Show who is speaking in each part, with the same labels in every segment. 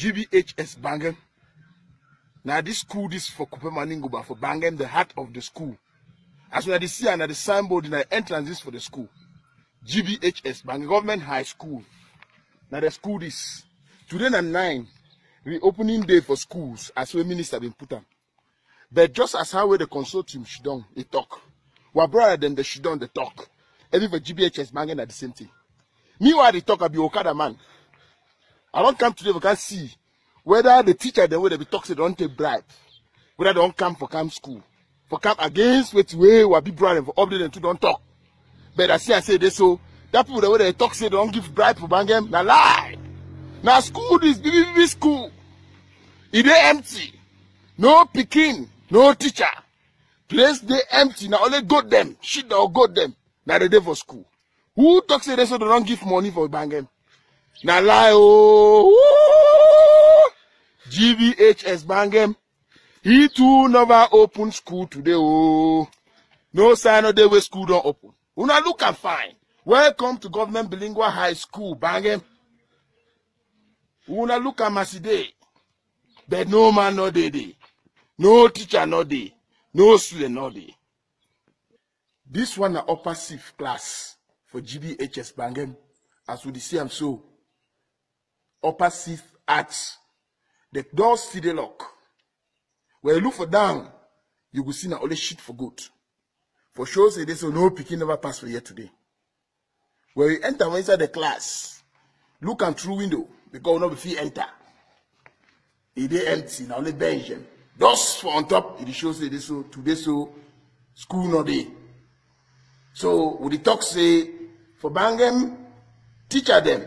Speaker 1: GBHS Bangem. Now this school this for Kupe-Manenguba for Bangem, the heart of the school. As we are the see the signboard in the entrance is for the school. GBHS Bangem Government High School. Now the school is today at nine, reopening day for schools as we minister been put on. But just as how we the consortium should done, they talk. What brother then they should done the talk. Every for GBHS Bangem at the same thing. Meanwhile, they talk about Okada man. I don't come today, we can see whether the teacher then will be talk they don't take bribe, whether they don't come for camp school, for camp against which way will be bribing for update and to don't talk. But I see I say this so that people the way they talk say they don't give bribe for bangem, na lie. Now school this BBB school, it empty, no picking, no teacher. Place they empty now only got them, shit or got them. Now they dey for school. Who talk say they so they don't give money for bangem? Na lie oh. GBHS Bangem. He too never open school today oh. No sign of day where school don't open. Una look and fine. Welcome to Government Bilingual High School Bangem. Una look at Maside. But no man no dey dey. No teacher no dey. No student no dey. This one na upper sixth class for GBHS Bangem. As we see am so. upper sixth arch. The doors still dey lock. When you look for down, you will see na only shit for good. For sure say this so no pikin never pass for here today. When you enter inside the class, look am through window because no fit enter. E dey empty na only bench. Dust for on top, e dey show say this so today so school no day. So we dey talk say for Bangem, teacher them,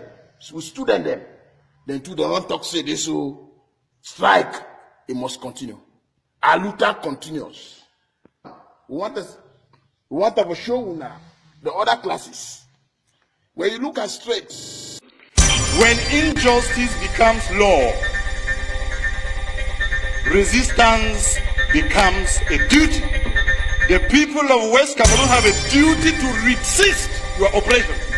Speaker 1: with student them. then dem wan talk say this so strike it must continue. Aluta continues. We want us, we want to show now the other classes. When you look at straight,
Speaker 2: When injustice becomes law, resistance becomes a duty. The people of West Cameroon have a duty to resist your oppression.